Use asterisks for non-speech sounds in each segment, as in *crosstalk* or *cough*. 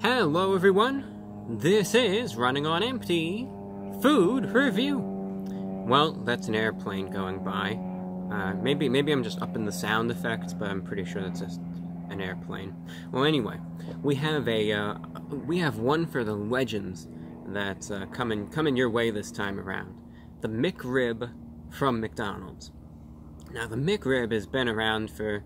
Hello everyone, this is Running on Empty Food Review. Well, that's an airplane going by. Uh, maybe maybe I'm just upping the sound effects, but I'm pretty sure that's just an airplane. Well, anyway, we have a uh, we have one for the legends that's uh, coming coming your way this time around. The McRib from McDonald's. Now, the McRib has been around for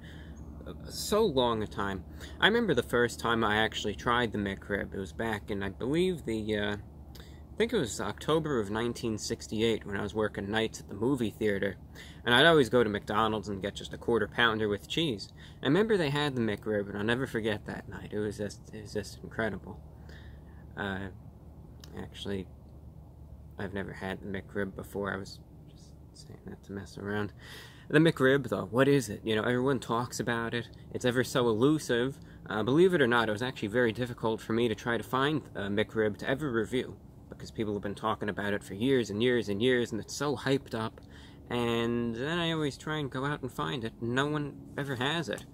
so long a time. I remember the first time I actually tried the McRib. It was back in, I believe, the, uh, I think it was October of 1968 when I was working nights at the movie theater. And I'd always go to McDonald's and get just a quarter pounder with cheese. I remember they had the McRib, and I'll never forget that night. It was just, it was just incredible. Uh, actually, I've never had the McRib before. I was just saying that to mess around. The McRib, though, what is it? You know, everyone talks about it. It's ever so elusive. Uh, believe it or not, it was actually very difficult for me to try to find a McRib to ever review because people have been talking about it for years and years and years, and it's so hyped up. And then I always try and go out and find it. No one ever has it.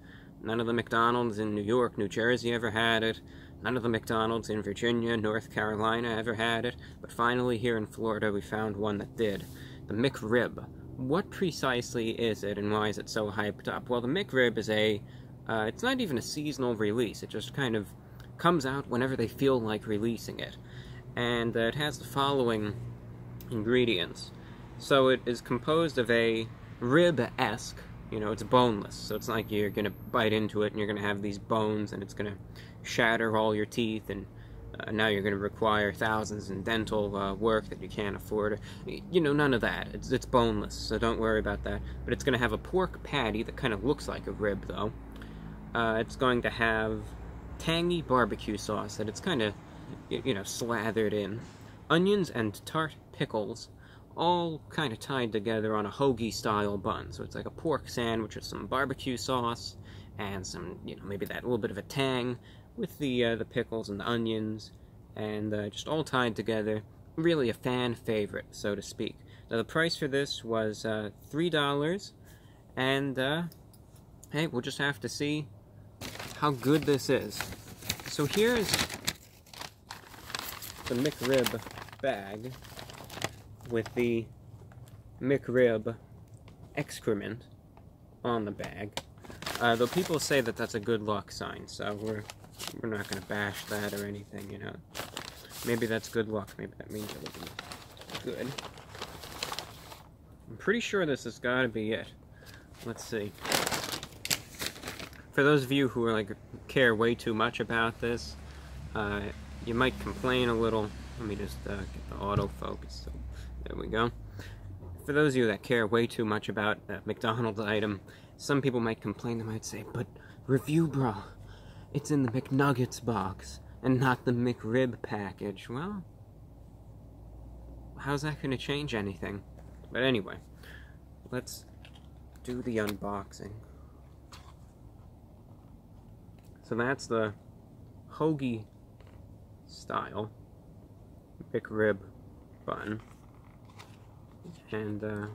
None of the McDonald's in New York, New Jersey ever had it. None of the McDonald's in Virginia, North Carolina ever had it. But finally, here in Florida, we found one that did. The McRib what precisely is it and why is it so hyped up? Well, the McRib is a, uh, it's not even a seasonal release. It just kind of comes out whenever they feel like releasing it. And uh, it has the following ingredients. So it is composed of a rib-esque, you know, it's boneless, so it's like you're going to bite into it and you're going to have these bones and it's going to shatter all your teeth and uh, now you're going to require thousands in dental uh, work that you can't afford. You know, none of that. It's, it's boneless, so don't worry about that. But it's going to have a pork patty that kind of looks like a rib, though. Uh, it's going to have tangy barbecue sauce that it's kind of, you know, slathered in. Onions and tart pickles, all kind of tied together on a hoagie-style bun. So it's like a pork sandwich with some barbecue sauce and some, you know, maybe that little bit of a tang with the uh, the pickles and the onions, and uh, just all tied together. Really a fan favorite, so to speak. Now the price for this was uh, three dollars, and uh, hey, we'll just have to see how good this is. So here's the McRib bag with the McRib excrement on the bag. Uh, though people say that that's a good luck sign, so we're we're not going to bash that or anything, you know. Maybe that's good luck. Maybe that means it'll be good. I'm pretty sure this has got to be it. Let's see. For those of you who are like care way too much about this, uh, you might complain a little. Let me just uh, get the autofocus. So, there we go. For those of you that care way too much about that McDonald's item, some people might complain. They might say, "But Reviewbrah." it's in the McNuggets box and not the McRib package. Well, how's that going to change anything? But anyway, let's do the unboxing. So that's the hoagie style McRib bun. And uh,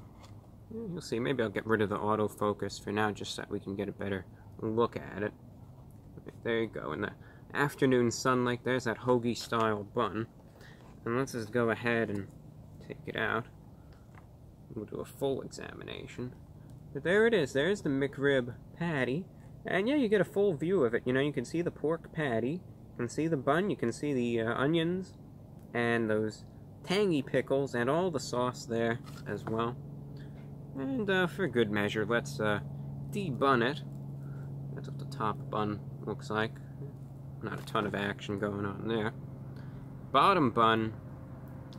you'll see, maybe I'll get rid of the autofocus for now just so that we can get a better look at it. There you go. In the afternoon sunlight, there's that hoagie style bun. And let's just go ahead and take it out. We'll do a full examination. But there it is. There's the McRib patty. And yeah, you get a full view of it. You know, you can see the pork patty. You can see the bun. You can see the uh, onions. And those tangy pickles. And all the sauce there as well. And uh, for good measure, let's uh, debun it. That's what the top bun looks like. Not a ton of action going on there. Bottom bun,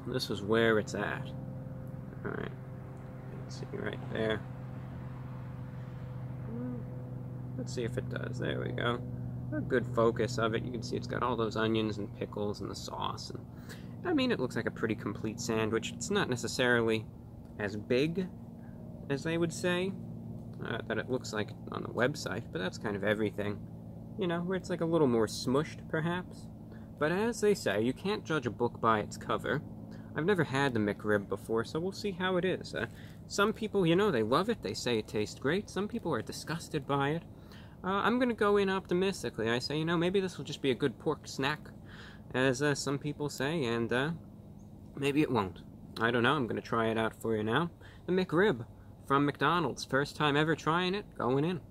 this is where it's at. Alright, see right there. Let's see if it does. There we go. A good focus of it. You can see it's got all those onions and pickles and the sauce. And I mean, it looks like a pretty complete sandwich. It's not necessarily as big as they would say uh, that it looks like on the website, but that's kind of everything you know, where it's like a little more smushed, perhaps. But as they say, you can't judge a book by its cover. I've never had the McRib before, so we'll see how it is. Uh, some people, you know, they love it, they say it tastes great. Some people are disgusted by it. Uh, I'm going to go in optimistically. I say, you know, maybe this will just be a good pork snack as uh, some people say, and uh, maybe it won't. I don't know. I'm going to try it out for you now. The McRib from McDonald's. First time ever trying it, going in.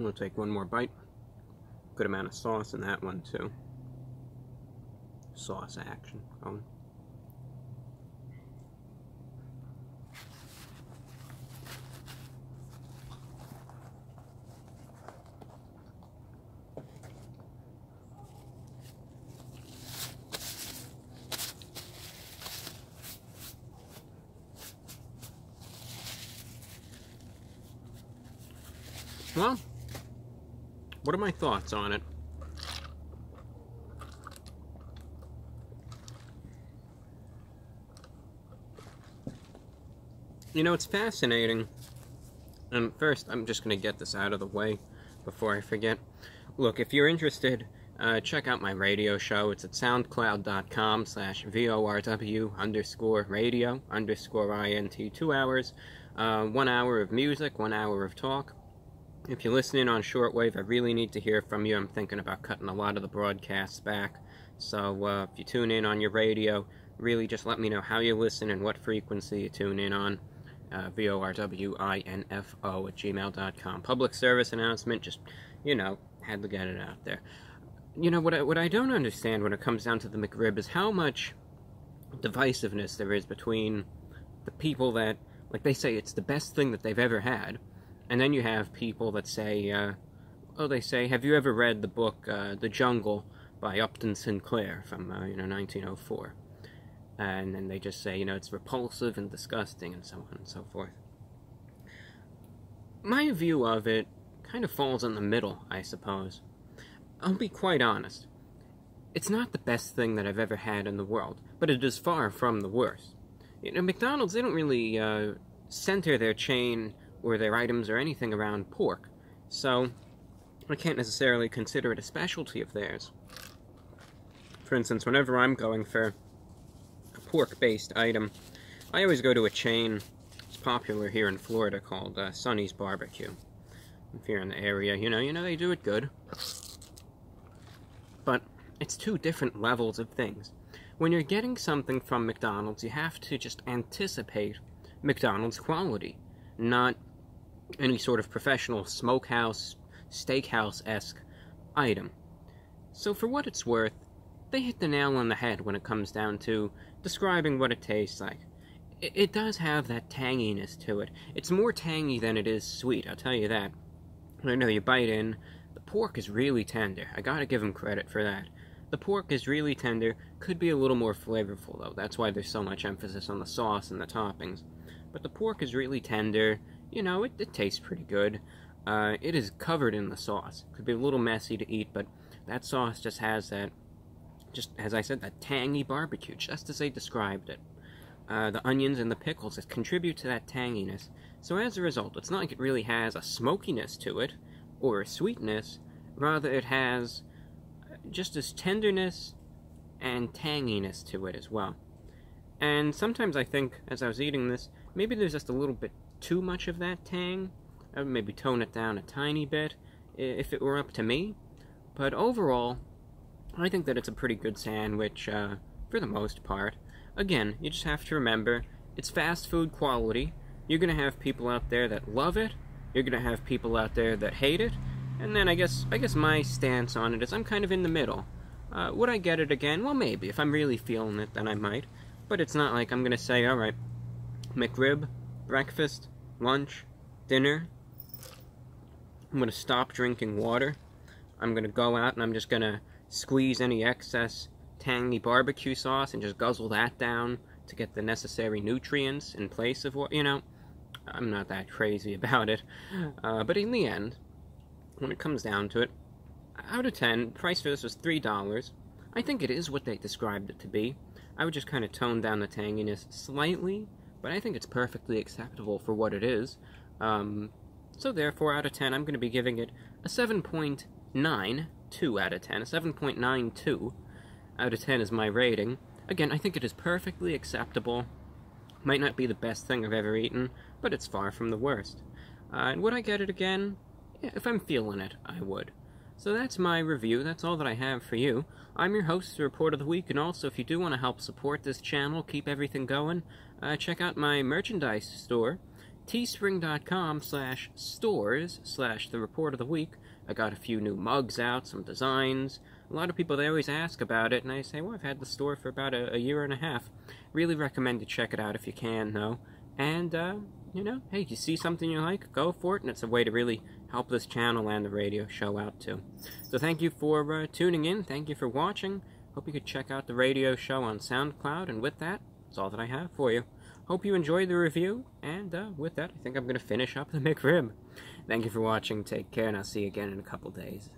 I'm gonna take one more bite. Good amount of sauce in that one too. Sauce action going. Well, what are my thoughts on it? You know, it's fascinating. And first, I'm just going to get this out of the way before I forget. Look, if you're interested, uh, check out my radio show. It's at soundcloud.com slash VORW underscore radio underscore INT. Two hours, uh, one hour of music, one hour of talk. If you're listening on shortwave, I really need to hear from you. I'm thinking about cutting a lot of the broadcasts back. So uh, if you tune in on your radio, really just let me know how you listen and what frequency you tune in on. Uh, V-O-R-W-I-N-F-O at gmail.com. Public service announcement, just, you know, had to get it out there. You know, what I, what I don't understand when it comes down to the McRib is how much divisiveness there is between the people that, like they say, it's the best thing that they've ever had, and then you have people that say, uh, oh, they say, have you ever read the book uh, The Jungle by Upton Sinclair from, uh, you know, 1904? And then they just say, you know, it's repulsive and disgusting and so on and so forth. My view of it kind of falls in the middle, I suppose. I'll be quite honest. It's not the best thing that I've ever had in the world, but it is far from the worst. You know, McDonald's, they don't really uh, center their chain or their items or anything around pork, so I can't necessarily consider it a specialty of theirs. For instance, whenever I'm going for a pork-based item, I always go to a chain it's popular here in Florida called uh, Sonny's Barbecue. If you're in the area, you know, you know they do it good. But it's two different levels of things. When you're getting something from McDonald's, you have to just anticipate McDonald's quality, not any sort of professional smokehouse, steakhouse-esque item. So for what it's worth, they hit the nail on the head when it comes down to describing what it tastes like. It, it does have that tanginess to it. It's more tangy than it is sweet, I'll tell you that. I know you bite in, the pork is really tender. I gotta give them credit for that. The pork is really tender, could be a little more flavorful though, that's why there's so much emphasis on the sauce and the toppings. But the pork is really tender, you know, it, it tastes pretty good. Uh, it is covered in the sauce. Could be a little messy to eat, but that sauce just has that, just as I said, that tangy barbecue, just as they described it. Uh, the onions and the pickles that contribute to that tanginess. So as a result, it's not like it really has a smokiness to it, or a sweetness, rather it has just this tenderness and tanginess to it as well. And sometimes I think, as I was eating this, maybe there's just a little bit too much of that tang. I would maybe tone it down a tiny bit if it were up to me. But overall, I think that it's a pretty good sandwich uh, for the most part. Again, you just have to remember, it's fast food quality. You're going to have people out there that love it. You're going to have people out there that hate it. And then I guess I guess my stance on it is I'm kind of in the middle. Uh, would I get it again? Well, maybe. If I'm really feeling it, then I might. But it's not like I'm gonna say, all right, McRib, breakfast, lunch, dinner. I'm gonna stop drinking water. I'm gonna go out and I'm just gonna squeeze any excess tangy barbecue sauce and just guzzle that down to get the necessary nutrients in place of what, you know. I'm not that crazy *laughs* about it. Uh, but in the end, when it comes down to it, out of 10, price for this was $3. I think it is what they described it to be. I would just kind of tone down the tanginess slightly, but I think it's perfectly acceptable for what it is. Um, so therefore, out of 10, I'm going to be giving it a 7.92 out of 10. A 7.92 out of 10 is my rating. Again, I think it is perfectly acceptable. Might not be the best thing I've ever eaten, but it's far from the worst. Uh, and would I get it again? Yeah, if I'm feeling it, I would. So that's my review. That's all that I have for you. I'm your host, the Report of the Week, and also if you do want to help support this channel, keep everything going, uh, check out my merchandise store, teespring.com slash stores slash the Report of the Week. I got a few new mugs out, some designs. A lot of people, they always ask about it, and I say, well, I've had the store for about a, a year and a half. Really recommend you check it out if you can, though. And, uh, you know, hey, you see something you like, go for it, and it's a way to really help this channel and the radio show out too. So thank you for uh, tuning in, thank you for watching. Hope you could check out the radio show on SoundCloud, and with that, that's all that I have for you. Hope you enjoyed the review, and uh, with that, I think I'm going to finish up the *laughs* McRib. Thank you for watching, take care, and I'll see you again in a couple days.